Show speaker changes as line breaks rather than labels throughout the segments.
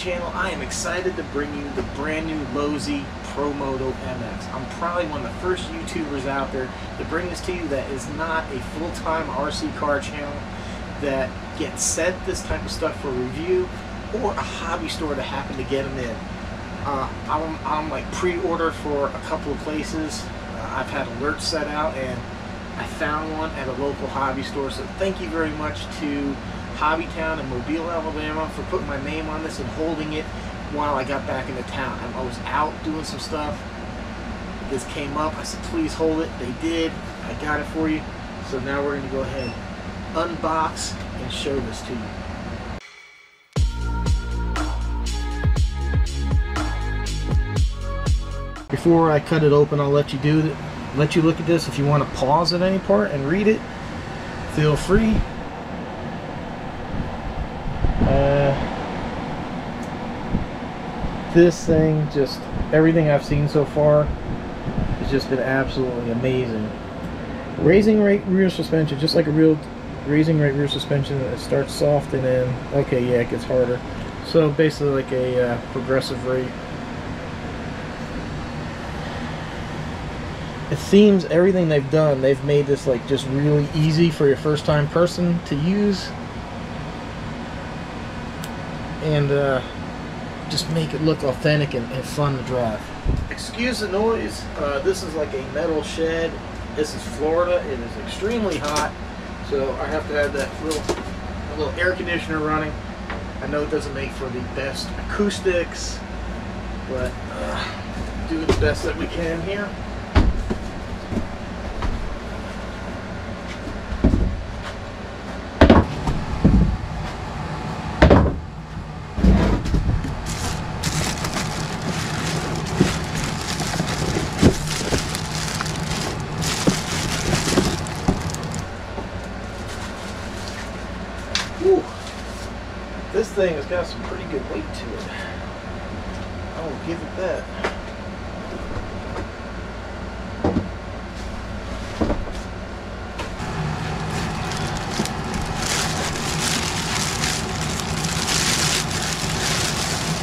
channel. I am excited to bring you the brand new Losi ProMoto MX. I'm probably one of the first YouTubers out there to bring this to you that is not a full-time RC car channel that gets sent this type of stuff for review or a hobby store to happen to get them in. Uh, I'm, I'm like pre-order for a couple of places. Uh, I've had alerts set out and I found one at a local hobby store. So thank you very much to Hobbytown in Mobile, Alabama for putting my name on this and holding it while I got back into town. I was out doing some stuff. This came up. I said, please hold it. They did. I got it for you. So now we're going to go ahead, unbox, and show this to you. Before I cut it open, I'll let you do let you look at this. If you want to pause at any part and read it, feel free. This thing, just everything I've seen so far, has just been absolutely amazing. Raising rate rear suspension, just like a real raising rate rear suspension. It starts soft and then, okay, yeah, it gets harder. So basically like a uh, progressive rate. it seems everything they've done, they've made this like just really easy for your first time person to use. And uh, just make it look authentic and, and, fun to drive. Excuse the noise, uh, this is like a metal shed. This is Florida, it is extremely hot. So I have to have that little, little air conditioner running. I know it doesn't make for the best acoustics, but uh, do the best that we can here. Whew. This thing has got some pretty good weight to it. I will give it that.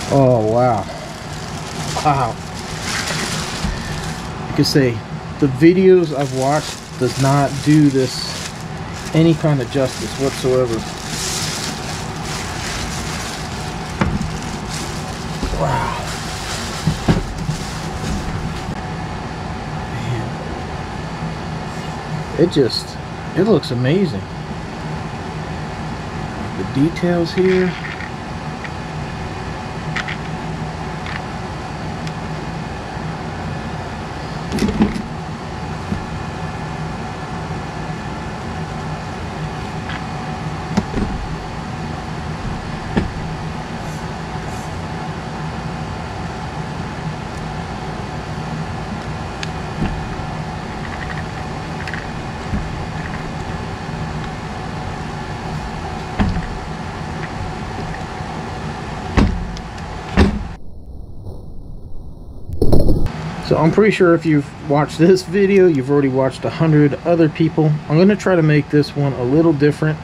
Oh wow. Wow. You can see the videos I've watched does not do this any kind of justice whatsoever. Wow. Man. It just, it looks amazing. The details here. I'm pretty sure if you've watched this video, you've already watched a hundred other people. I'm going to try to make this one a little different.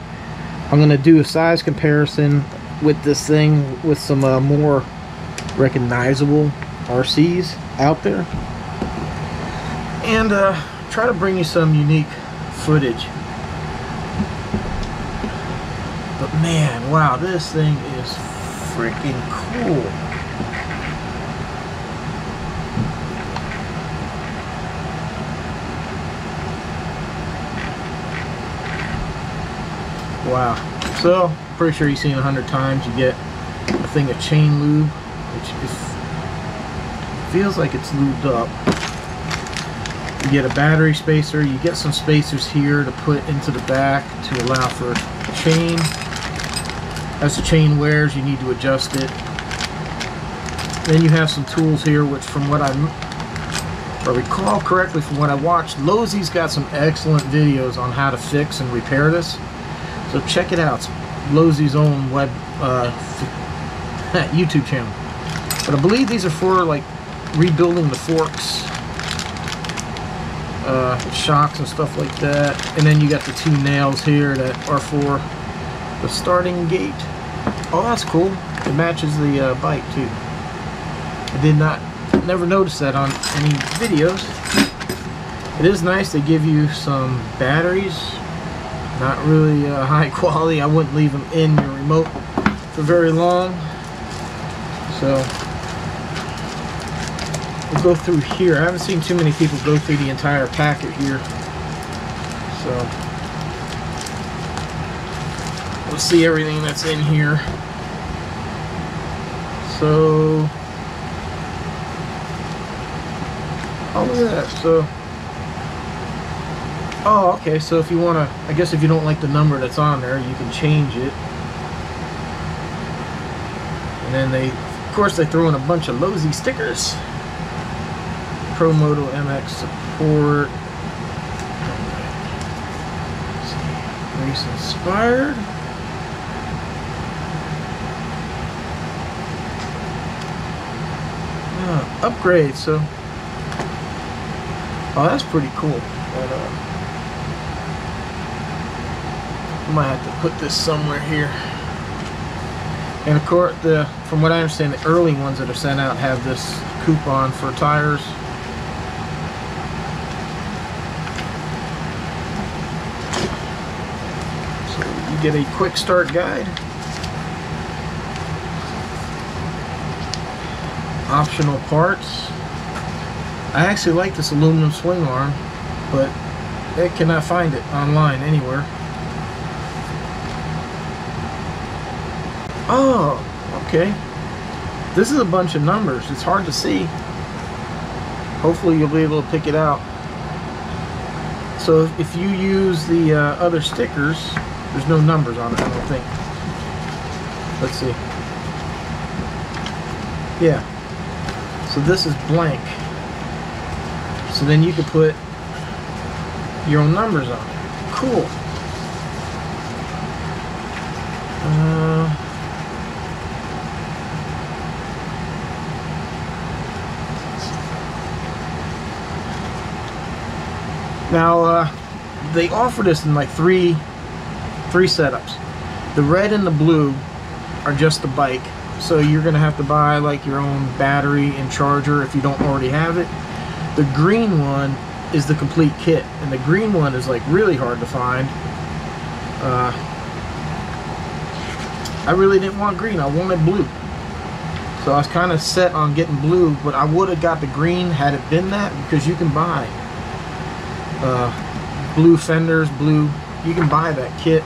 I'm going to do a size comparison with this thing with some uh, more recognizable RCs out there. And uh, try to bring you some unique footage. But man, wow, this thing is freaking cool. Wow. So, pretty sure you've seen a hundred times. You get a thing of chain lube, which is, feels like it's lubed up. You get a battery spacer. You get some spacers here to put into the back to allow for chain. As the chain wears, you need to adjust it. Then you have some tools here, which from what I if I recall correctly from what I watched, Losi's got some excellent videos on how to fix and repair this. So check it out. It's own web uh, YouTube channel. But I believe these are for like rebuilding the forks, uh, shocks and stuff like that. And then you got the two nails here that are for the starting gate. Oh, that's cool. It matches the uh, bike too. I did not, never notice that on any videos. It is nice they give you some batteries. Not really uh, high quality. I wouldn't leave them in your remote for very long. So we'll go through here. I haven't seen too many people go through the entire packet here. So we'll see everything that's in here. So oh look at that. So oh okay. So if you want to, I guess if you don't like the number that's on there, you can change it. And then they, of course, they throw in a bunch of Losi stickers. ProMoto MX support. Race inspired. Uh, upgrade, so. Oh, that's pretty cool. But, uh, I might have to put this somewhere here. And of course, the from what I understand, the early ones that are sent out have this coupon for tires. So you get a quick start guide. Optional parts. I actually like this aluminum swing arm, but I cannot find it online anywhere. Oh, okay. This is a bunch of numbers. It's hard to see. Hopefully you'll be able to pick it out. So if you use the uh, other stickers, there's no numbers on it, I don't think. Let's see. Yeah. So this is blank. So then you could put your own numbers on it. Cool. Now, uh, they offer this in like three, three setups. The red and the blue are just the bike, so you're gonna have to buy like your own battery and charger if you don't already have it. The green one is the complete kit, and the green one is like really hard to find. Uh, I really didn't want green, I wanted blue. So I was kind of set on getting blue, but I would have got the green had it been that because you can buy uh, blue fenders, blue, you can buy that kit.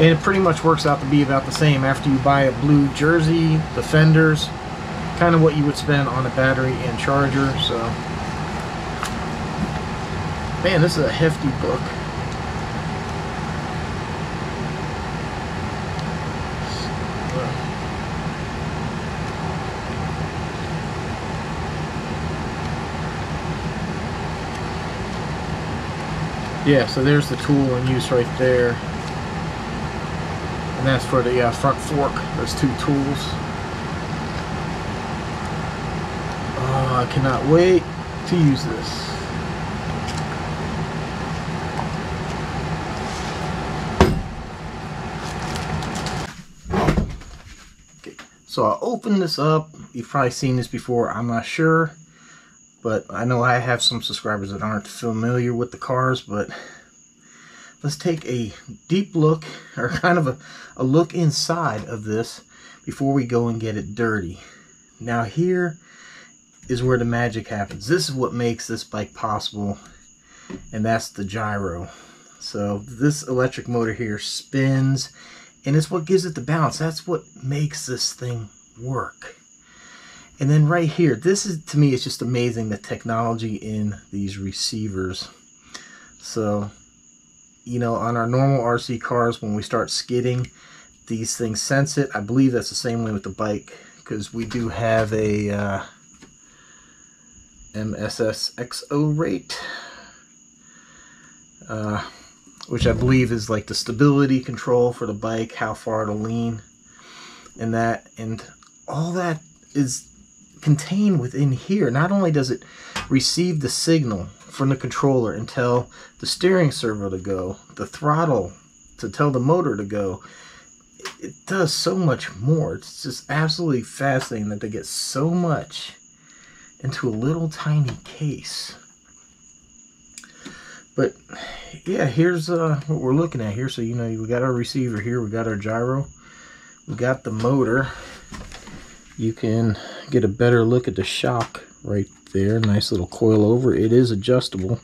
And it pretty much works out to be about the same after you buy a blue jersey, the fenders, kind of what you would spend on a battery and charger. So, man, this is a hefty book. Yeah, so there's the tool in use right there. And that's for the uh, front fork, those two tools. Oh, I cannot wait to use this. So I'll open this up. You've probably seen this before, I'm not sure but I know I have some subscribers that aren't familiar with the cars, but let's take a deep look, or kind of a, a look inside of this before we go and get it dirty. Now here is where the magic happens. This is what makes this bike possible, and that's the gyro. So this electric motor here spins, and it's what gives it the balance. That's what makes this thing work. And then right here, this is to me, it's just amazing the technology in these receivers. So, you know, on our normal RC cars, when we start skidding, these things sense it. I believe that's the same way with the bike because we do have a uh, MSS XO rate, uh, which I believe is like the stability control for the bike, how far to lean, and that, and all that is contained within here. Not only does it receive the signal from the controller and tell the steering servo to go, the throttle to tell the motor to go, it does so much more. It's just absolutely fascinating that they get so much into a little tiny case. But yeah, here's uh, what we're looking at here. So you know, we got our receiver here, we got our gyro, we got the motor. You can get a better look at the shock right there. Nice little coil over. It is adjustable.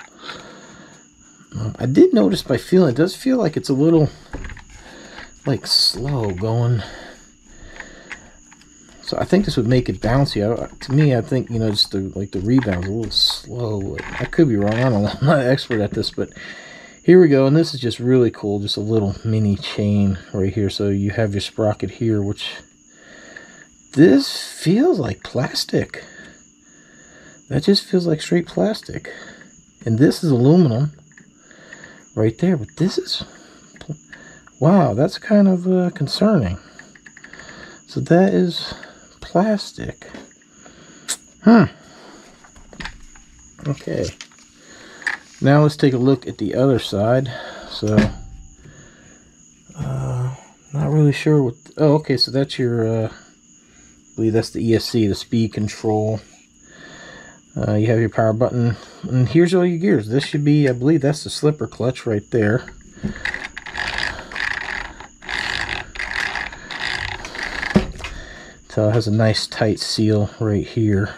Um, I did notice by feeling, it does feel like it's a little like slow going. So I think this would make it bouncy. I, to me, I think, you know, just the, like the rebound's a little slow. I could be wrong. I don't know. I'm not an expert at this, but here we go. And this is just really cool. Just a little mini chain right here. So you have your sprocket here, which this feels like plastic. That just feels like straight plastic. And this is aluminum right there. But this is Wow, that's kind of uh, concerning. So that is plastic. Hmm. Okay. Now let's take a look at the other side. So, uh, not really sure what. Oh, okay. So that's your. Uh, believe that's the ESC, the speed control. Uh, you have your power button, and here's all your gears. This should be, I believe, that's the slipper clutch right there. So it has a nice tight seal right here.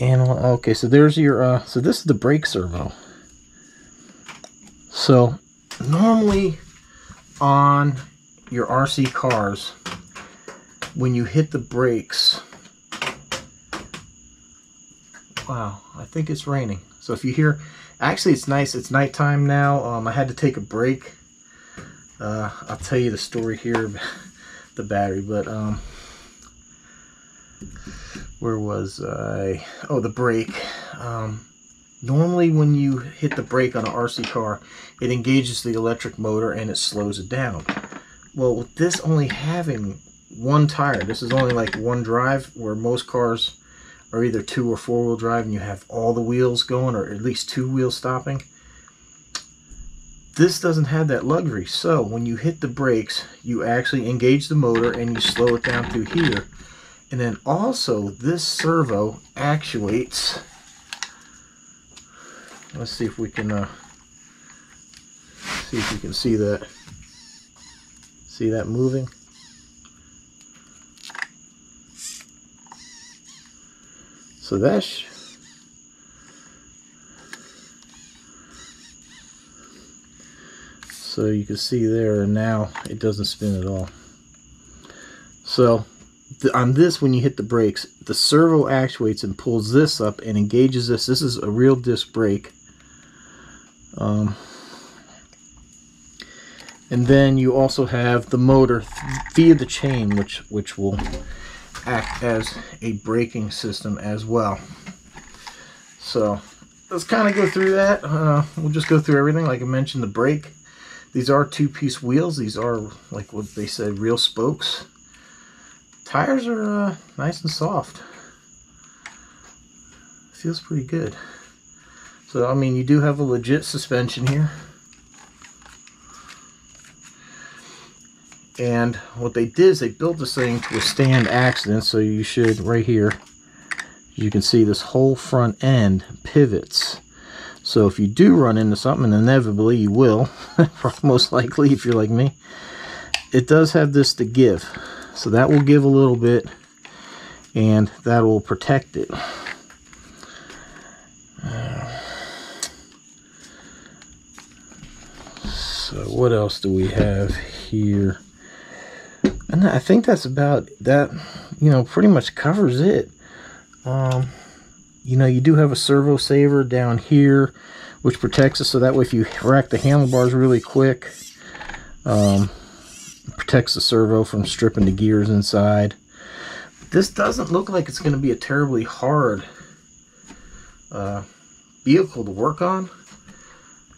And okay, so there's your uh, so this is the brake servo. So normally on your RC cars, when you hit the brakes, wow, I think it's raining. So if you hear, actually it's nice, it's nighttime now. Um, I had to take a break. Uh, I'll tell you the story here the battery, but um, where was I? Oh, the brake. Um, normally when you hit the brake on an RC car, it engages the electric motor and it slows it down. Well, with this only having one tire, this is only like one drive, where most cars are either two or four wheel drive and you have all the wheels going or at least two wheels stopping. This doesn't have that luxury. So when you hit the brakes, you actually engage the motor and you slow it down through here. And then also this servo actuates. Let's see if we can uh, see if you can see that. See that moving? So that's so you can see there and now it doesn't spin at all. So on this when you hit the brakes the servo actuates and pulls this up and engages this. This is a real disc brake. Um, and then you also have the motor via the chain which which will act as a braking system as well so let's kind of go through that uh, we'll just go through everything like I mentioned the brake these are two-piece wheels. These are, like what they said, real spokes. Tires are uh, nice and soft. Feels pretty good. So, I mean, you do have a legit suspension here. And what they did is they built this thing to withstand accidents. So you should, right here, you can see this whole front end pivots so if you do run into something, and inevitably you will, most likely if you're like me, it does have this to give. So that will give a little bit, and that will protect it. so what else do we have here? And I think that's about that, you know, pretty much covers it. Um, you know, you do have a servo saver down here, which protects us so that way if you rack the handlebars really quick, um, protects the servo from stripping the gears inside. This doesn't look like it's going to be a terribly hard uh, vehicle to work on.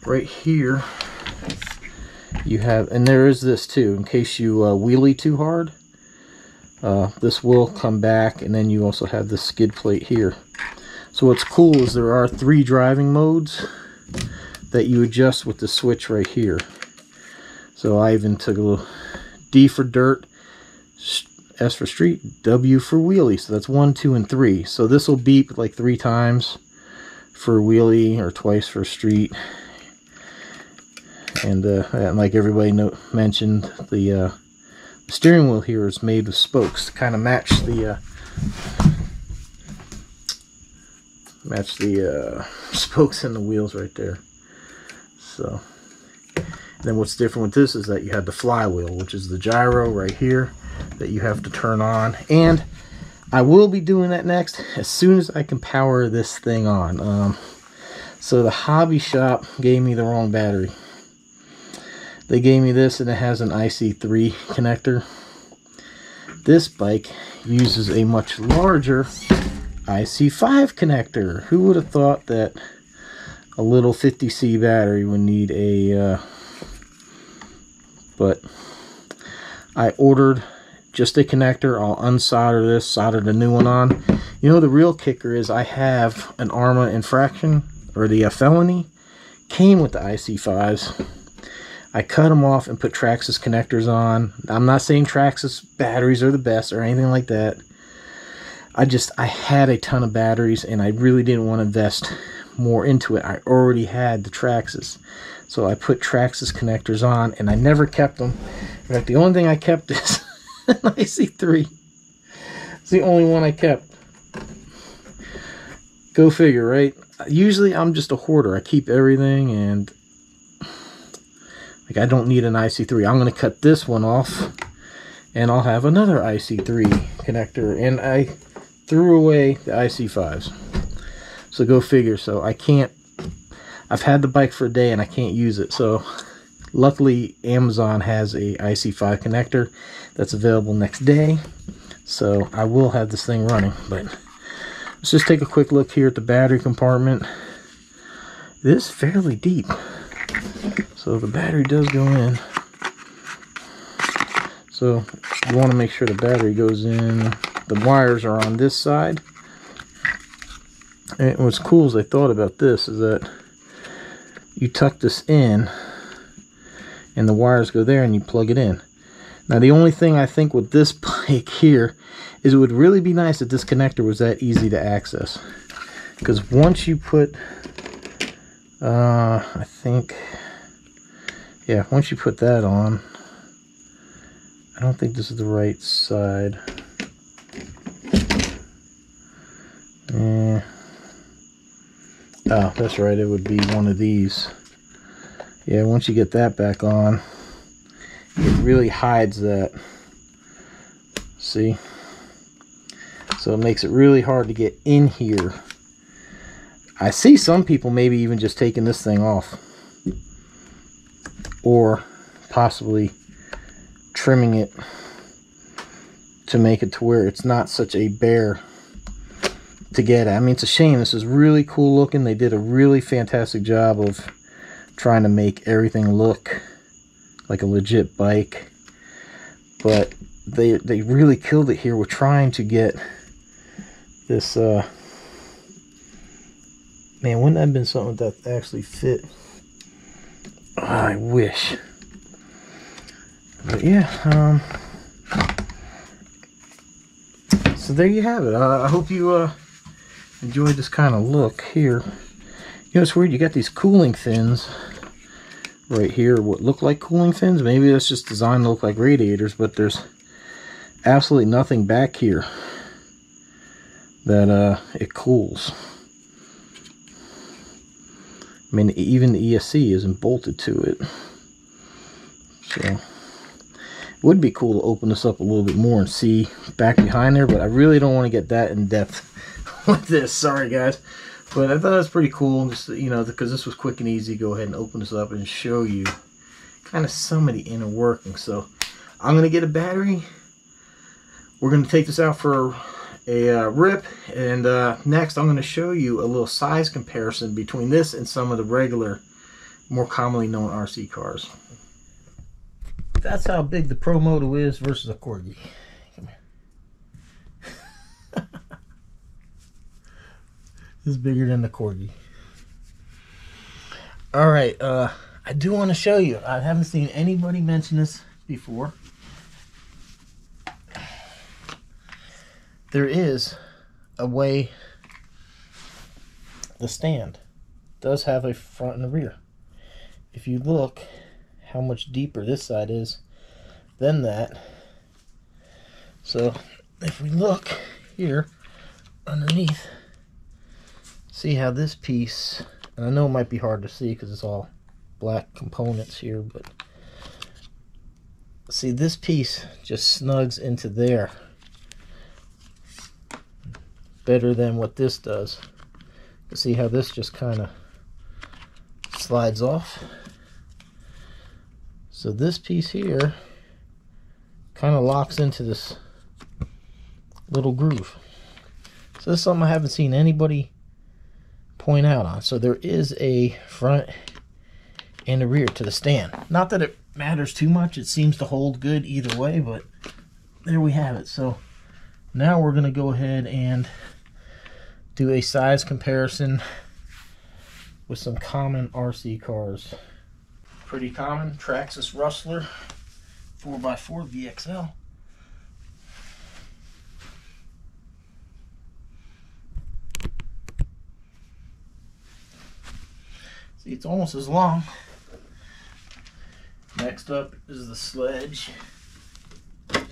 Right here, you have, and there is this too, in case you uh, wheelie too hard. Uh, this will come back, and then you also have the skid plate here. So what's cool is there are three driving modes that you adjust with the switch right here. So I even took a little D for dirt, S for street, W for wheelie. So that's one, two, and three. So this will beep like three times for wheelie or twice for street. And, uh, and like everybody know, mentioned, the uh, steering wheel here is made with spokes to kind of match the uh, match the uh, spokes in the wheels right there. So then what's different with this is that you have the flywheel, which is the gyro right here that you have to turn on. And I will be doing that next as soon as I can power this thing on. Um, so the hobby shop gave me the wrong battery. They gave me this and it has an IC3 connector. This bike uses a much larger IC5 connector. Who would have thought that a little 50C battery would need a... Uh, but I ordered just a connector. I'll unsolder this, solder the new one on. You know, the real kicker is I have an ARRMA infraction, or the felony, came with the IC5s. I cut them off and put Traxxas connectors on. I'm not saying Traxxas batteries are the best or anything like that. I just, I had a ton of batteries and I really didn't want to invest more into it. I already had the Traxxas. So I put Traxxas connectors on and I never kept them. In fact, the only thing I kept is an IC3. It's the only one I kept. Go figure, right? Usually I'm just a hoarder. I keep everything and like I don't need an IC3. I'm going to cut this one off and I'll have another IC3 connector and I threw away the IC5s. So go figure. So I can't I've had the bike for a day and I can't use it. So luckily Amazon has a IC5 connector that's available next day. So I will have this thing running. But let's just take a quick look here at the battery compartment. It is fairly deep. So the battery does go in. So you want to make sure the battery goes in. The wires are on this side. And what's cool as I thought about this is that you tuck this in and the wires go there and you plug it in. Now the only thing I think with this bike here is it would really be nice if this connector was that easy to access. Because once you put, uh, I think, yeah, once you put that on, I don't think this is the right side. Oh, that's right. It would be one of these. Yeah, once you get that back on, it really hides that. See? So it makes it really hard to get in here. I see some people maybe even just taking this thing off. Or possibly trimming it to make it to where it's not such a bear to get at. I mean, it's a shame. This is really cool looking. They did a really fantastic job of trying to make everything look like a legit bike. But they they really killed it here. We're trying to get this uh man, wouldn't that have been something that actually fit? I wish. But yeah, um so there you have it. Uh, I hope you uh enjoy this kind of look here. You know, it's weird. You got these cooling fins right here. What look like cooling fins. Maybe that's just designed to look like radiators, but there's absolutely nothing back here that uh, it cools. I mean, even the ESC isn't bolted to it. So, it would be cool to open this up a little bit more and see back behind there, but I really don't want to get that in depth with this. Sorry, guys. But I thought that was pretty cool, just you know, because this was quick and easy. Go ahead and open this up and show you kind of some of the inner working. So I'm gonna get a battery. We're gonna take this out for a uh, rip, and uh, next I'm gonna show you a little size comparison between this and some of the regular, more commonly known RC cars. That's how big the Pro Moto is versus a Corgi. This is bigger than the Corgi. All right, uh, I do want to show you. I haven't seen anybody mention this before. There is a way the stand does have a front and a rear. If you look how much deeper this side is than that. So if we look here underneath, see how this piece, and I know it might be hard to see because it's all black components here, but see this piece just snugs into there better than what this does. See how this just kind of slides off. So this piece here kind of locks into this little groove. So this is something I haven't seen anybody point out on. So there is a front and a rear to the stand. Not that it matters too much. It seems to hold good either way, but there we have it. So now we're going to go ahead and do a size comparison with some common RC cars. Pretty common, Traxxas Rustler 4x4 VXL. See, it's almost as long. Next up is the sledge. Look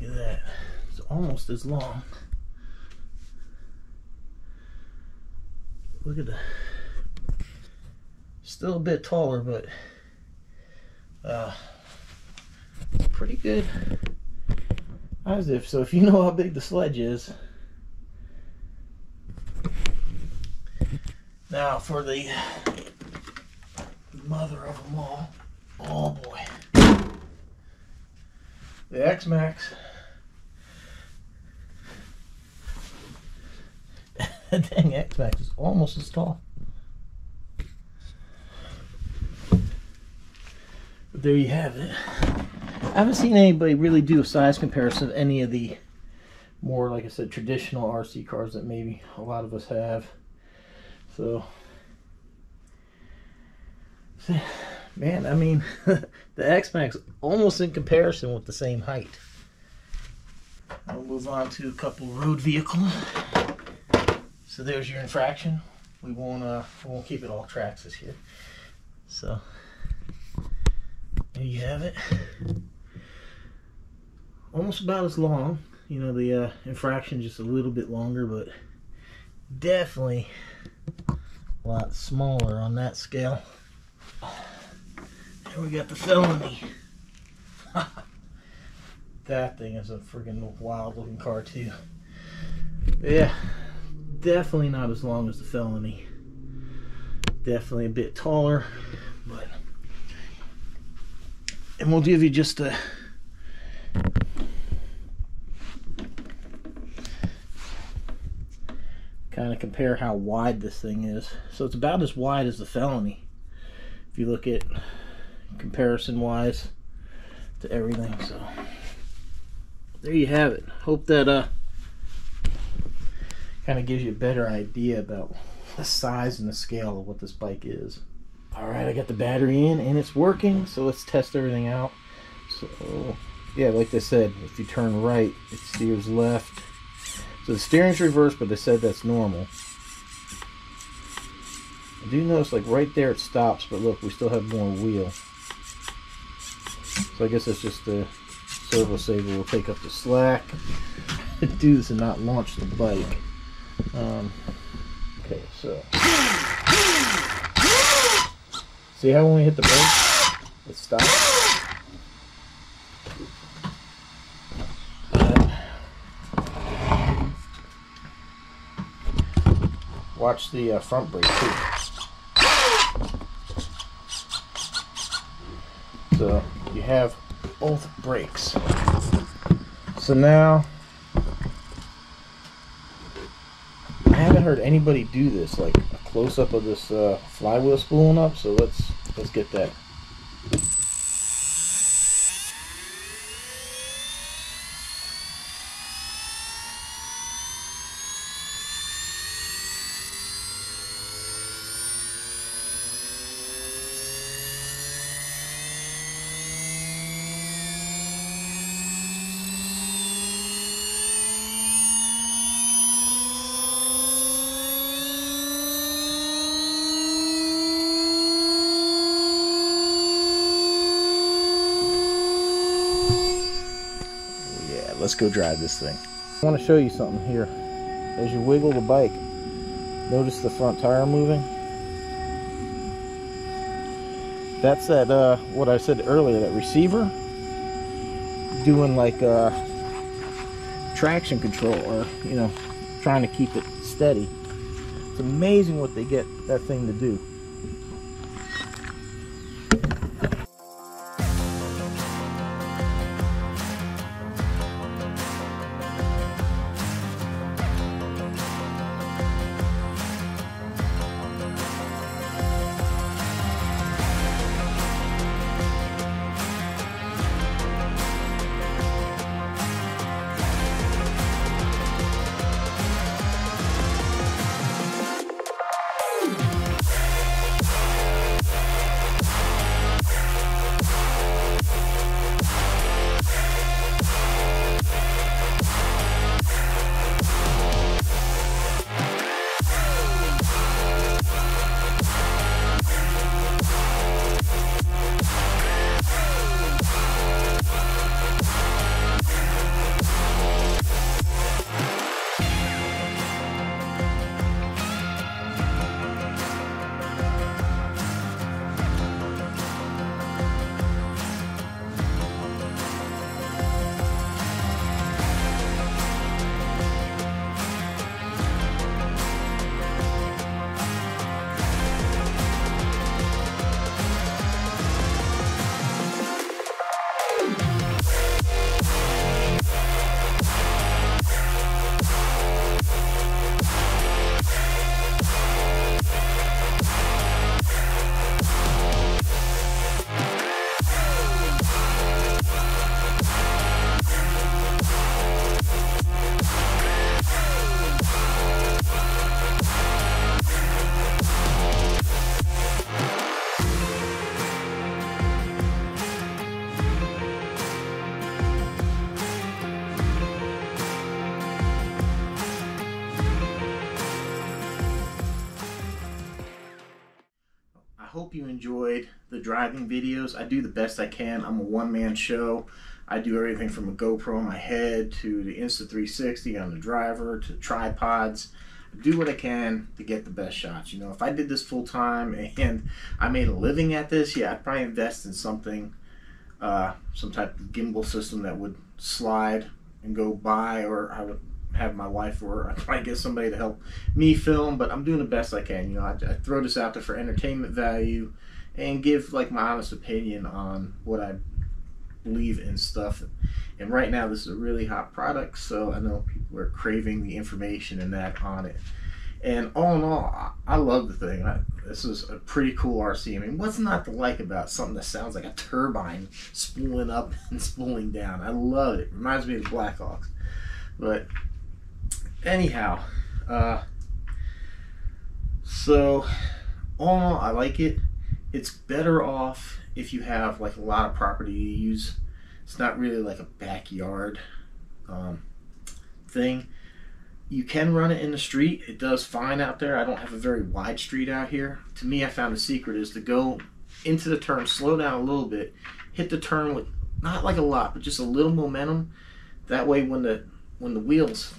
at that. It's almost as long. Look at that. Still a bit taller, but uh, pretty good. As if so, if you know how big the sledge is. Now for the mother of them all. Oh boy. The X-Maxx. Dang, X-Maxx is almost as tall. But there you have it. I haven't seen anybody really do a size comparison of any of the more, like I said, traditional RC cars that maybe a lot of us have. So, man, I mean, the X-Maxx almost in comparison with the same height. I'll move on to a couple road vehicles. So there's your infraction. We won't uh we won't keep it all Traxxas here. So there you have it. Almost about as long. You know the uh, infraction just a little bit longer, but definitely a lot smaller on that scale. Here we got the felony. that thing is a freaking wild looking car too. Yeah, definitely not as long as the felony. Definitely a bit taller, but and we'll give you just a kind of compare how wide this thing is. So it's about as wide as the felony. If you look at comparison wise to everything. So there you have it. Hope that uh kind of gives you a better idea about the size and the scale of what this bike is. All right, I got the battery in and it's working, so let's test everything out. So, yeah, like they said, if you turn right, it steers left. So the steering's reversed, but they said that's normal. I do notice, like, right there it stops, but look, we still have more wheel. So I guess that's just the servo saver will take up the slack. do this and not launch the bike. Um, okay, so. See how when we hit the brake, it stops? watch the uh, front brake too. So you have both brakes. So now haven't heard anybody do this, like a close up of this uh, flywheel spooling up. So let's let's get that. Let's go drive this thing. I want to show you something here. As you wiggle the bike, notice the front tire moving. That's that, uh, what I said earlier, that receiver doing like uh, traction control or, you know, trying to keep it steady. It's amazing what they get that thing to do. Hope you enjoyed the driving videos. I do the best I can. I'm a one-man show. I do everything from a GoPro on my head to the Insta360 on the driver to tripods. I do what I can to get the best shots. You know, if I did this full time and I made a living at this, yeah, I'd probably invest in something, uh, some type of gimbal system that would slide and go by, or I would have my wife or I try to get somebody to help me film, but I'm doing the best I can. You know, I, I, throw this out there for entertainment value and give like my honest opinion on what I believe in stuff. And right now, this is a really hot product, so I know people are craving the information and that on it. And all in all, I, love the thing. I, this is a pretty cool RC. I mean, what's not to like about something that sounds like a turbine spooling up and spooling down? I love it. it reminds me of Blackhawks. But anyhow, uh, so all in all, I like it. It's better off if you have like a lot of property to use. It's not really like a backyard um, thing. You can run it in the street. It does fine out there. I don't have a very wide street out here. To me, I found the secret is to go into the turn, slow down a little bit, hit the turn with not like a lot, but just a little momentum. That way, when the when the wheels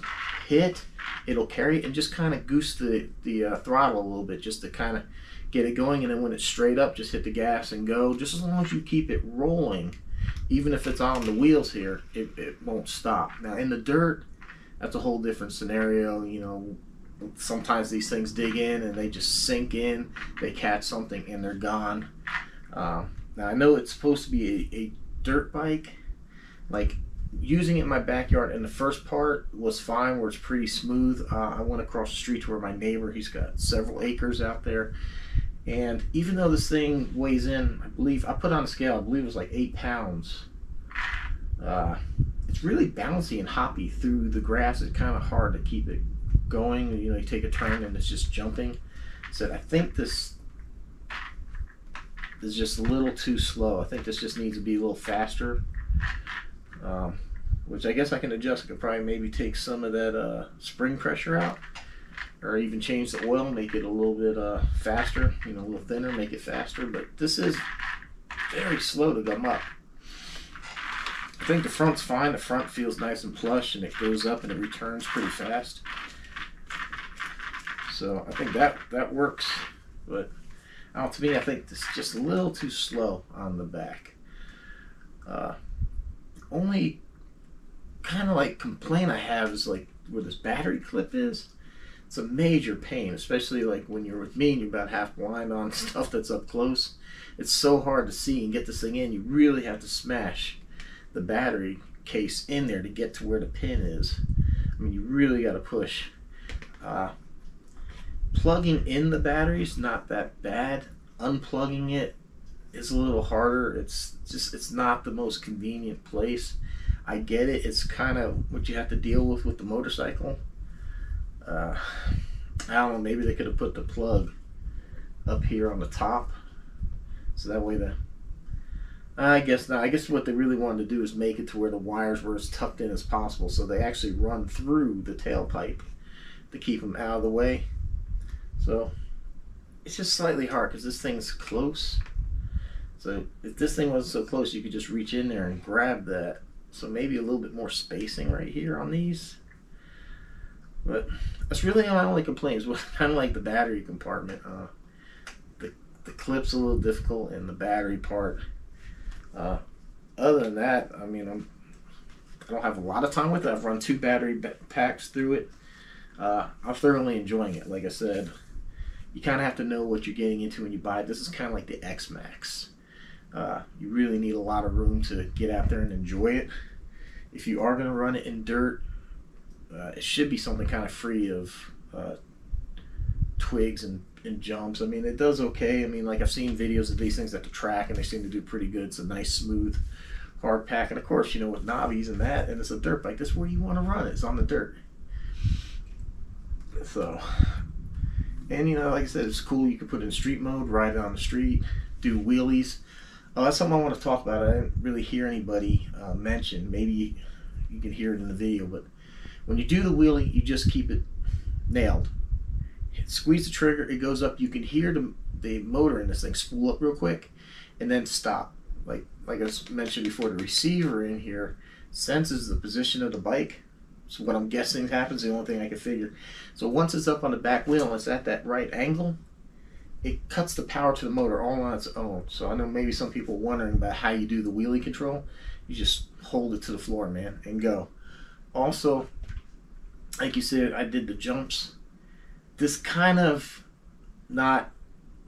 hit, it'll carry and just kind of goose the, the uh, throttle a little bit just to kind of get it going. And then when it's straight up, just hit the gas and go. Just as long as you keep it rolling, even if it's on the wheels here, it, it won't stop. Now in the dirt, that's a whole different scenario. You know, sometimes these things dig in and they just sink in. They catch something and they're gone. Uh, now I know it's supposed to be a, a dirt bike. Like using it in my backyard and the first part was fine where it's pretty smooth. Uh, i went across the street to where my neighbor he's got several acres out there. And even though this thing weighs in i believe i put on a scale i believe it was like eight pounds. Uh, it's really bouncy and hoppy through the grass. It's kind of hard to keep it going. You know you take a turn and it's just jumping. So i think this is just a little too slow. I think this just needs to be a little faster um, which I guess I can adjust. I could probably maybe take some of that uh, spring pressure out or even change the oil, make it a little bit uh, faster, you know, a little thinner, make it faster. But this is very slow to come up. I think the front's fine. The front feels nice and plush, and it goes up and it returns pretty fast. So I think that that works. But uh, to me, I think it's just a little too slow on the back. Uh, only kind of like complaint I have is like where this battery clip is. It's a major pain, especially like when you're with me and you're about half blind on stuff that's up close. It's so hard to see and get this thing in. You really have to smash the battery case in there to get to where the pin is. I mean, you really got to push. Uh, plugging in the batteries not that bad. Unplugging it is a little harder. It's just it's not the most convenient place. I get it. It's kind of what you have to deal with with the motorcycle. Uh, I don't know. Maybe they could have put the plug up here on the top, so that way the. I guess not. I guess what they really wanted to do is make it to where the wires were as tucked in as possible, so they actually run through the tailpipe to keep them out of the way. So it's just slightly hard because this thing's close. So if this thing wasn't so close, you could just reach in there and grab that. So maybe a little bit more spacing right here on these. But that's really my only complaint. Is kind of like the battery compartment. Uh, the the clip's a little difficult, and the battery part. Uh, other than that, I mean, I'm I don't have a lot of time with it. I've run two battery packs through it. Uh, I'm thoroughly enjoying it. Like I said, you kind of have to know what you're getting into when you buy it. This is kind of like the X-Maxx. Uh, you really need a lot of room to get out there and enjoy it. If you are going to run it in dirt, uh, it should be something kind of free of uh, twigs and, and jumps. I mean, it does okay. I mean, like I've seen videos of these things at the track, and they seem to do pretty good. It's a nice, smooth, hard pack. And of course, you know, with knobbies and that, and it's a dirt bike, that's where you want to run it. It's on the dirt. So, and you know, like I said, it's cool. You can put it in street mode, ride it on the street, do wheelies. Oh, that's something I want to talk about. I didn't really hear anybody uh, mention. Maybe you can hear it in the video, but when you do the wheelie, you just keep it nailed. Squeeze the trigger, it goes up. You can hear the, the motor in this thing spool up real quick, and then stop. Like like I mentioned before, the receiver in here senses the position of the bike. So what I'm guessing happens, the only thing I can figure. So once it's up on the back wheel and it's at that right angle, it cuts the power to the motor all on its own. So I know maybe some people wondering about how you do the wheelie control. You just hold it to the floor, man, and go. Also, like you said, I did the jumps. This kind of not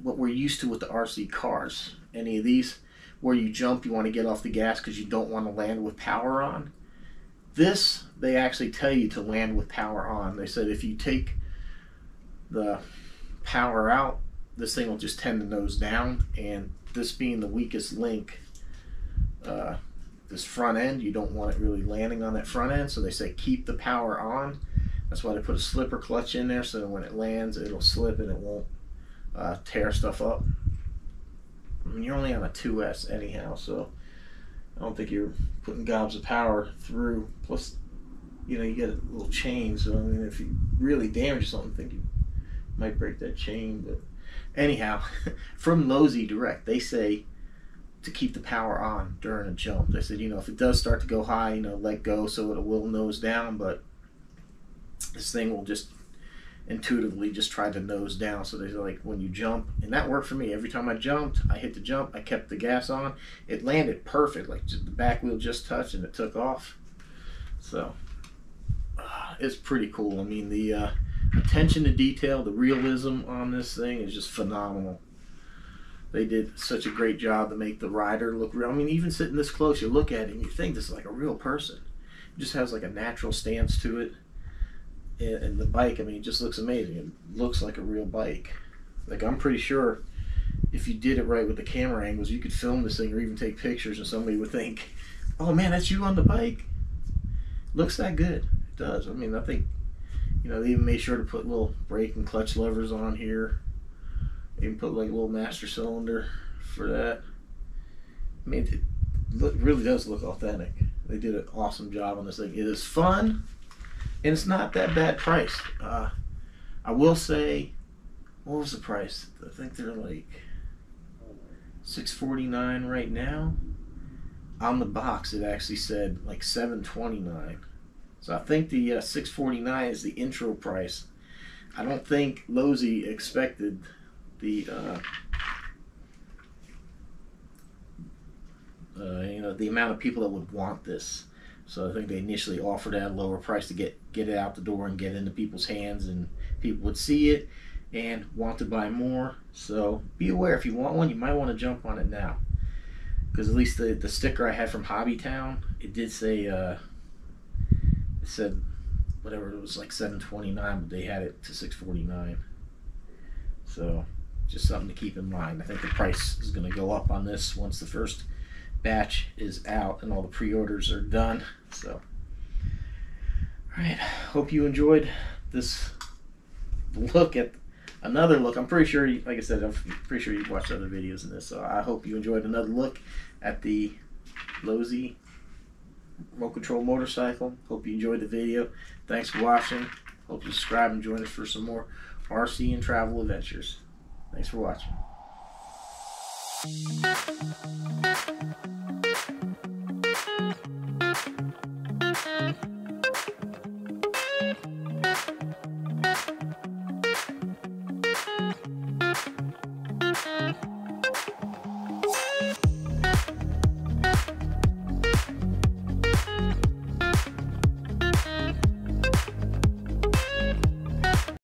what we're used to with the RC cars. Any of these where you jump, you want to get off the gas because you don't want to land with power on. This, they actually tell you to land with power on. They said if you take the power out, this thing will just tend to nose down and this being the weakest link uh, this front end you don't want it really landing on that front end. So they say keep the power on. That's why they put a slipper clutch in there so that when it lands it'll slip and it won't uh, tear stuff up. I mean, you're only on a 2S anyhow so I don't think you're putting gobs of power through. Plus you know you get a little chain so I mean if you really damage something you might break that chain but Anyhow, from Losi Direct, they say to keep the power on during a jump. They said, you know, if it does start to go high, you know, let go so it will nose down, but this thing will just intuitively just try to nose down. So they like when you jump, and that worked for me. Every time I jumped, I hit the jump, I kept the gas on. It landed perfect, like the back wheel just touched and it took off. So uh, it's pretty cool. I mean, the uh, attention to detail, the realism on this thing is just phenomenal. They did such a great job to make the rider look real. I mean, even sitting this close, you look at it and you think this is like a real person. It just has like a natural stance to it. And, the bike, I mean, it just looks amazing. It looks like a real bike. Like, I'm pretty sure if you did it right with the camera angles, you could film this thing or even take pictures, and somebody would think, oh man, that's you on the bike. Looks that good. It does. I mean, I think you know, they even made sure to put little brake and clutch levers on here. Even put like a little master cylinder for that. I mean, it look, really does look authentic. They did an awesome job on this thing. It is fun, and it's not that bad priced. Uh, I will say, what was the price? I think they're like six forty nine right now. on the box it actually said like 729 so I think the uh, 649 is the intro price. I don't think Losi expected the uh, uh, you know the amount of people that would want this. So I think they initially offered at a lower price to get get it out the door and get into people's hands, and people would see it and want to buy more. So be aware if you want one, you might want to jump on it now, because at least the the sticker I had from Hobbytown, it did say. Uh, it said whatever it was like 729 but they had it to 649 so just something to keep in mind. I think the price is going to go up on this once the first batch is out and all the pre-orders are done so. All right hope you enjoyed this look at another look. I'm pretty sure like i said i'm pretty sure you've watched other videos in this so i hope you enjoyed another look at the Losi remote control motorcycle. Hope you enjoyed the video. Thanks for watching. Hope you subscribe and join us for some more RC and travel adventures. Thanks for watching.